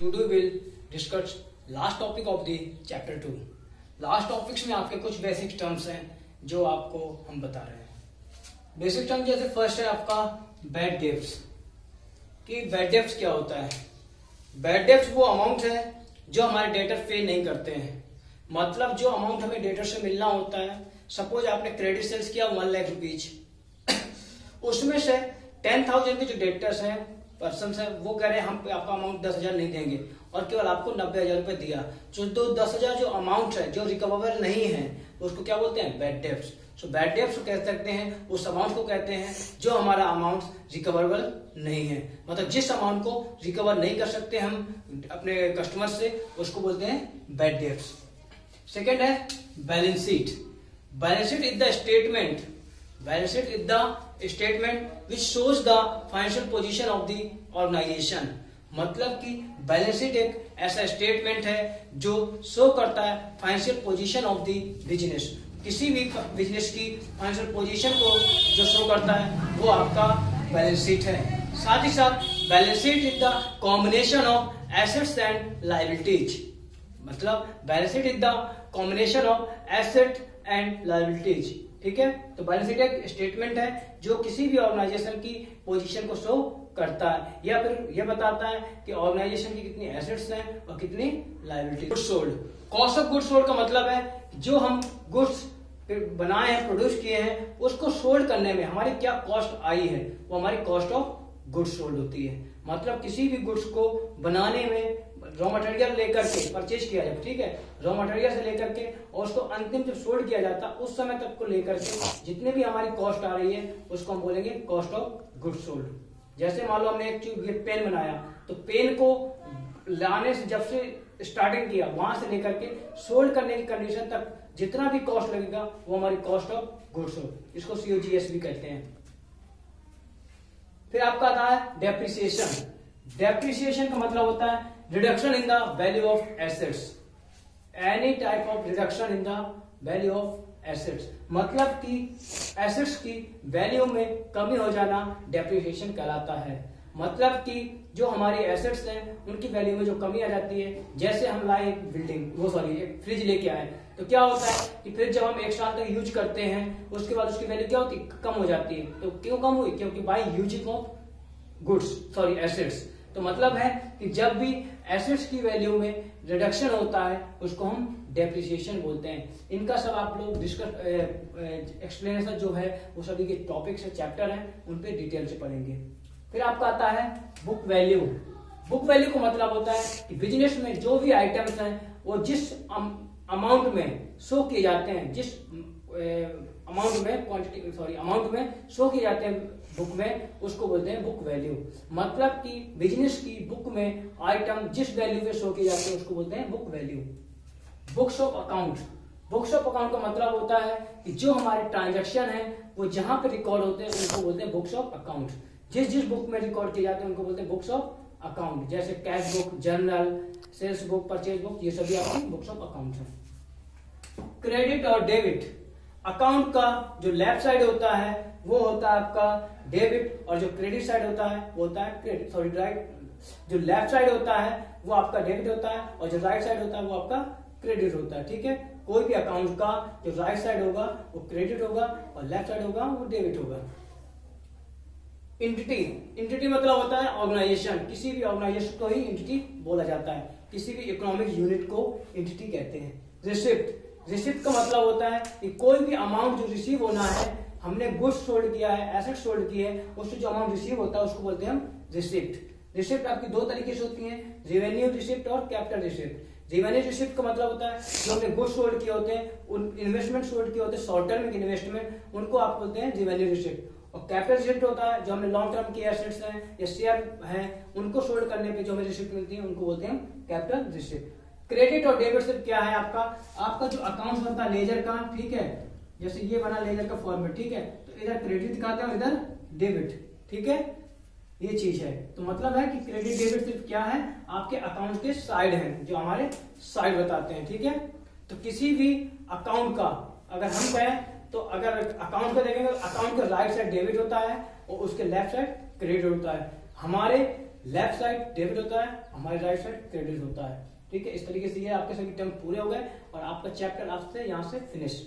Today we'll discuss last topic of the chapter two. Last topics में आपके कुछ basic terms हैं, जो आपको हम बता रहे हैं। बेसिक टर्म जैसे फ़र्स्ट है आपका बैड डेप्स कि बैड डेप्स क्या होता है? बैड डेप्स वो अमाउंट है जो हमारे डेटर पे नहीं करते हैं। मतलब जो अमाउंट हमें डेटर से मिलना होता है सपोज़ आपने क्रेडिट सेल्स किया वन लाख रुपीज़ उसमें से टेन थाउज़ेंड के जो डेटर्स हैं पर्सन है वो कह रहे हैं, हम आपका अमाउंट दस हज़ार नहीं देंगे। और केवल आपको नब्बे हज़ार रुपए दिया। जो दो दस हज़ार जो अमाउंट है, जो रिकवरेबल नहीं है, उसको क्या बोलते हैं? Bad debts so bad debts कह सकते हैं, उस अमाउंट को कहते हैं जो हमारा अमाउंट रिकवरेबल नहीं है। मतलब जिस अमाउंट को रिकवर नहीं कर सकते हम अपने कस्टमर से, उसको बोलते हैं बैड डेप्स सेकेंड है balance sheet balance sheet is the statement balance sheet is the statement which shows the financial position of the organisation मतलब कि बैलेंस शीट एक ऐसा स्टेटमेंट है जो शो करता है financial position of the business किसी भी बिज़नेस की फाइनेंशियल पोजीशन को जो शो करता है, वो आपका बैलेंस शीट है। साथ ही साथ balance sheet is the combination of assets and liabilities मतलब balance sheet is the combination of asset and liabilities ठीक है? तो बैलेंस शीट एक स्टेटमेंट है, जो किसी भी ऑर्गेनाइजेशन की पोजीशन को शो करता है। या फिर यह बताता है कि ऑर्गेनाइजेशन की कितनी एसेट्स हैं और कितनी liability goods sold cost of goods sold का मतलब है, जो हम गुड्स बनाए हैं प्रोड्यूस किए हैं, उसको सोल्ड करने में हमारी क्या कॉस्ट आई है? वो हमारी कॉस्ट ऑफ़ गुड्स सोल्ड होती है। मतलब किसी भी गुड्स को बनाने में रॉ मटेरियल लेकर के परचेज किया जाए ठीक है? रॉ मटेरियल से लेकर के और उसको अंतिम जब सोल्ड किया जाता उस समय तक को लेकर के जितने भी हमारी कॉस्ट आ रही है, उसको हम बोलेंगे कॉस्ट ऑफ़ गुड सोल्ड जैसे मान लो हमने एक ये पेन बनाया तो पेन को लाने से जब से स्टार्टिंग किया, वहाँ से लेकर के सोल्ड करने की कंडीशन तक जितना भी कॉस्ट लगेगा, वो हमारी कॉस्ट ऑफ़ गुड सोल्ड इसको सीओजीएस भी कहते हैं. फिर आपका आता है डेप्रिसिएशन डेप्रिसिएशन का मतलब होता है reduction in the value of assets. Any type of reduction in the value of assets. मतलब कि assets की वैल्यू में कमी हो जाना डेप्रिसिएशन कहलाता है। मतलब कि जो हमारी एसेट्स हैं, उनकी वैल्यू में जो कमी आ जाती है, जैसे हम लाए एक बिल्डिंग वो सॉरी एक फ्रिज लेके आए तो क्या होता है कि फ्रिज जब हम एक साल तक यूज़ करते हैं, उसके बाद उसकी वैल्यू क्या होती है कम हो जाती है। तो क्यों कम हुई? क्योंकि by using of goods sorry assets तो मतलब है कि जब भी एसेट्स की वैल्यू में रिडक्शन होता है, उसको हम डेप्रिसिएशन बोलते हैं। इनका सब आप लोग डिस्कस एक्सप्लेनेशन जो है, वो सभी के टॉपिक्स चैप्टर है, उन पे डिटेल से पढ़ेंगे। फिर आपका आता है बुक वैल्यू बुक वैल्यू का मतलब होता है कि बिज़नेस में जो भी आइटम्स हैं, वो जिस अमाउंट में शो किए जाते हैं, जिस अमाउंट में क्वांटिटी सॉरी अमाउंट में शो किए जाते हैं बुक में, उसको बोलते हैं बुक वैल्यू। मतलब कि बिज़नेस की बुक में आइटम जिस वैल्यू पे शो की जाती है, उसको बोलते हैं book value. Books of account. Books of account का मतलब होता है कि जो हमारे ट्रांजेक्शन है, वो जहाँ पे रिकॉर्ड होते हैं, उनको बोलते हैं बुक्स ऑफ़ अकाउंट। जिस जिस बुक में रिकॉर्ड किए जाते हैं, उनको बोलते हैं बुक्स ऑफ़ अकाउंट। जैसे cash book, journal, sales book, purchase book, ये सभी आपकी बुक्स ऑफ़ अकाउंट है। क्रेडिट और डेबिट। अकाउंट का जो लेफ़्ट साइड होता है वो होता है आपका डेबिट और जो क्रेडिट साइड होता है, वो होता है क्रेडिट सॉरी राइट जो लेफ़्ट साइड होता है, वो आपका डेबिट होता है और जो राइट साइड होता है, वो आपका क्रेडिट होता है, ठीक है? कोई भी अकाउंट का जो राइट साइड होगा, वो क्रेडिट होगा और लेफ़्ट साइड होगा, वो डेबिट होगा। इंटिटी इंटिटी मतलब होता है ऑर्गेनाइजेशन किसी भी ऑर्गेनाइजेशन को ही इंटिटी बोला जाता है। किसी भी इकोनॉमिक यूनिट को इंटिटी कहते हैं। रिसिप्ट रिसिप्ट का मतलब होता है कि कोई भी अमाउंट जो रिसीव होना है हमने गुड्स सोल्ड किया है एसेट सोल्ड किए है, उससे जो अमाउंट रिसीव होता है, उसको बोलते हैं हम रिसिप्ट रिसिप्ट आपकी दो तरीके से होती है रेवेन्यू रिसिप्ट और कैपिटल रिसिप्ट रेवेन्यू रिसिप्ट का मतलब होता है, जो हमने गुड्स सोल्ड किए होते हैं, उन इन्वेस्टमेंट सोल्ड किए होते हैं शॉर्ट टर्म इन्वेस्टमेंट उनको आप बोलते हैं रेवेन्यू रिसिप्ट और कैपिटल रिसिप्ट होता है, जो हमने लॉन्ग टर्म के एसेट्स हैं, या शेयर हैं, उनको सोल्ड करने पे जो हमें रिसिप्ट मिलती है, उनको बोलते हैं कैपिटल रिसिप्ट क्रेडिट और डेबिट सिर्फ़ क्या है आपका? आपका जो अकाउंट बनता है लेजर का, ठीक है? जैसे ये बना लेजर का फॉर्मेट ठीक है? तो इधर क्रेडिट दिखाते हैं इधर डेबिट ठीक है? ये चीज़ है। तो मतलब है कि क्रेडिट डेबिट सिर्फ़ क्या है? आपके अकाउंट के साइड है, जो हमारे साइड बताते हैं, ठीक है? तो किसी भी अकाउंट का, अगर हम कहें तो अगर अकाउंट को देखेंगे अकाउंट का राइट साइड डेबिट होता है और उसके लेफ़्ट साइड क्रेडिट होता है। हमारे लेफ़्ट साइड डेबिट होता है, हमारे राइट साइड क्रेडिट होता है। ठीक है? इस तरीके से ये आपके सभी टर्म पूरे हो गए और आपका चैप्टर आपसे यहाँ से फिनिश